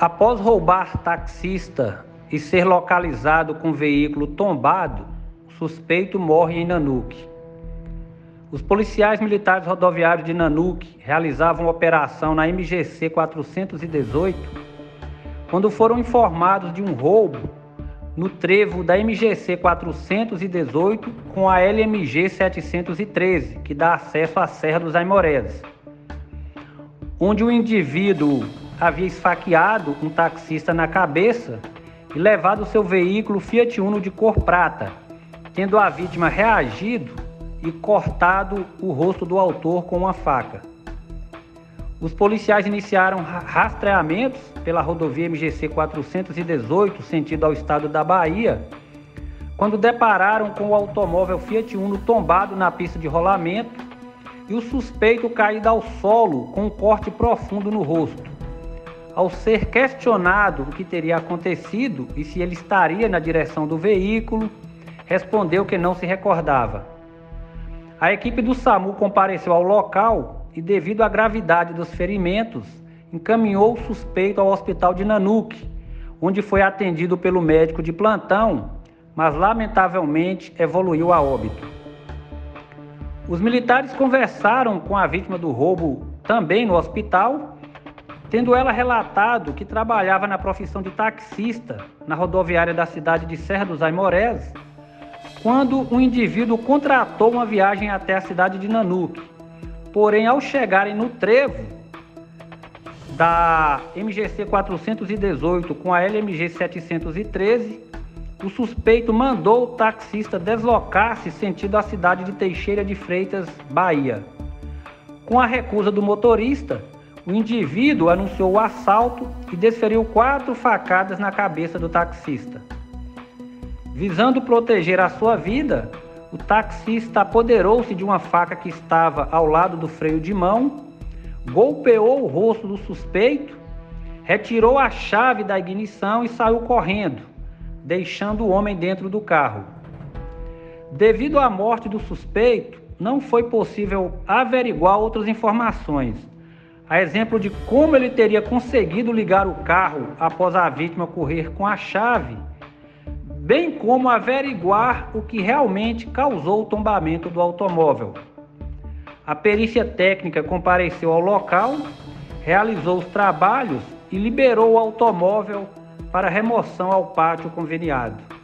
Após roubar taxista e ser localizado com veículo tombado, o suspeito morre em Nanuque. Os policiais militares rodoviários de Nanuque realizavam operação na MGC 418 quando foram informados de um roubo no trevo da MGC 418 com a LMG 713, que dá acesso à Serra dos Aimorés, onde o indivíduo havia esfaqueado um taxista na cabeça e levado seu veículo Fiat Uno de cor prata, tendo a vítima reagido e cortado o rosto do autor com uma faca. Os policiais iniciaram rastreamentos pela rodovia MGC 418, sentido ao estado da Bahia, quando depararam com o automóvel Fiat Uno tombado na pista de rolamento e o suspeito caído ao solo com um corte profundo no rosto. Ao ser questionado o que teria acontecido e se ele estaria na direção do veículo, respondeu que não se recordava. A equipe do SAMU compareceu ao local e, devido à gravidade dos ferimentos, encaminhou o suspeito ao hospital de Nanuque, onde foi atendido pelo médico de plantão, mas lamentavelmente evoluiu a óbito. Os militares conversaram com a vítima do roubo também no hospital tendo ela relatado que trabalhava na profissão de taxista na rodoviária da cidade de Serra dos Aimorés, quando um indivíduo contratou uma viagem até a cidade de Nanuque. Porém, ao chegarem no trevo da MGC 418 com a LMG 713, o suspeito mandou o taxista deslocar-se sentido a cidade de Teixeira de Freitas, Bahia. Com a recusa do motorista, o indivíduo anunciou o assalto e desferiu quatro facadas na cabeça do taxista. Visando proteger a sua vida, o taxista apoderou-se de uma faca que estava ao lado do freio de mão, golpeou o rosto do suspeito, retirou a chave da ignição e saiu correndo, deixando o homem dentro do carro. Devido à morte do suspeito, não foi possível averiguar outras informações a exemplo de como ele teria conseguido ligar o carro após a vítima correr com a chave, bem como averiguar o que realmente causou o tombamento do automóvel. A perícia técnica compareceu ao local, realizou os trabalhos e liberou o automóvel para remoção ao pátio conveniado.